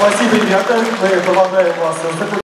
Спасибо, ребята. Мы помогаем вас